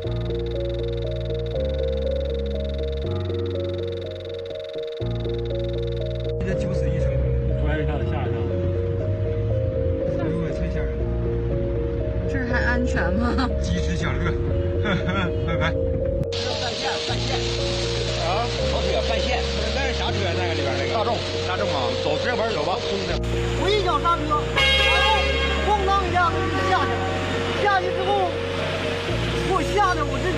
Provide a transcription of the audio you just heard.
今一生，突，及时享乐，拜拜。在线在线。啊，老铁，在线。那是啥车？那个里边那个？大众，大众啊。走这边走吧，空的。呼叫上车。我，